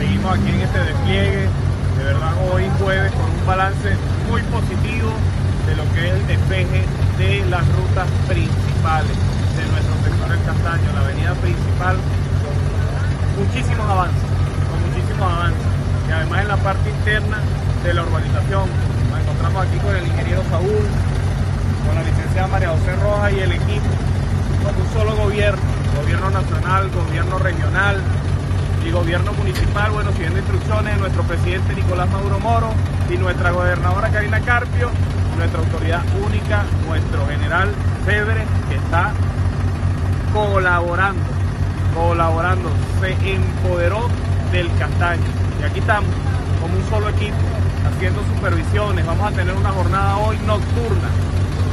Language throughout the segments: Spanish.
Seguimos aquí en este despliegue, de verdad hoy jueves con un balance muy positivo de lo que es el despeje de las rutas principales de nuestro sector del Castaño, la avenida principal, con muchísimos avances, con muchísimos avances. Y además en la parte interna de la urbanización, nos encontramos aquí con el ingeniero Saúl, con la licenciada María José Rojas y el equipo, con un solo gobierno, gobierno nacional, gobierno regional y gobierno municipal, bueno, siguiendo instrucciones de nuestro presidente Nicolás Maduro Moro y nuestra gobernadora Karina Carpio, nuestra autoridad única, nuestro general Febre, que está colaborando, colaborando, se empoderó del castaño. Y aquí estamos, como un solo equipo, haciendo supervisiones. Vamos a tener una jornada hoy nocturna,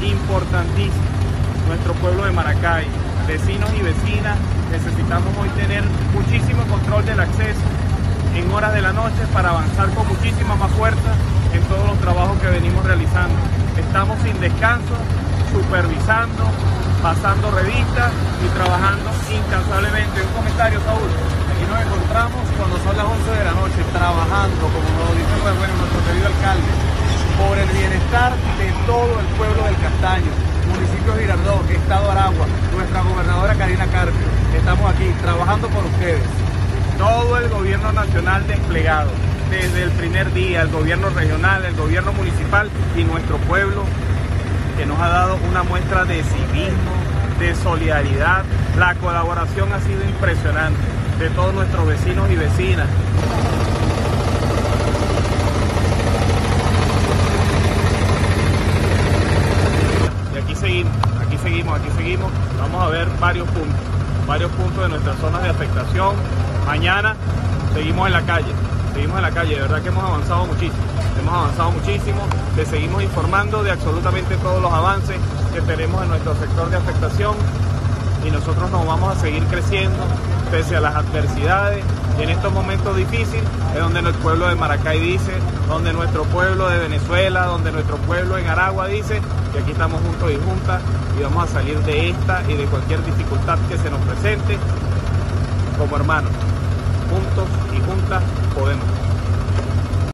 importantísima. Nuestro pueblo de Maracay, vecinos y vecinas, necesitamos hoy tener muchísimo del acceso en horas de la noche para avanzar con muchísima más fuerza en todos los trabajos que venimos realizando. Estamos sin descanso, supervisando, pasando revistas y trabajando incansablemente. Un comentario, Saúl. Aquí nos encontramos cuando son las 11 de la noche trabajando, como nos dice bueno, nuestro querido alcalde, por el bienestar de todo el pueblo del Castaño, municipio de Girardot, Estado Aragua, nuestra gobernadora Karina Carpio. Estamos aquí trabajando por ustedes. Todo el gobierno nacional desplegado, desde el primer día, el gobierno regional, el gobierno municipal y nuestro pueblo que nos ha dado una muestra de civismo, de solidaridad. La colaboración ha sido impresionante de todos nuestros vecinos y vecinas. Y aquí seguimos, aquí seguimos, aquí seguimos. Vamos a ver varios puntos, varios puntos de nuestras zonas de afectación. Mañana seguimos en la calle, seguimos en la calle, de verdad que hemos avanzado muchísimo, hemos avanzado muchísimo, le seguimos informando de absolutamente todos los avances que tenemos en nuestro sector de afectación y nosotros nos vamos a seguir creciendo pese a las adversidades y en estos momentos difíciles es donde el pueblo de Maracay dice, donde nuestro pueblo de Venezuela, donde nuestro pueblo en Aragua dice que aquí estamos juntos y juntas y vamos a salir de esta y de cualquier dificultad que se nos presente como hermanos. Juntos y juntas podemos.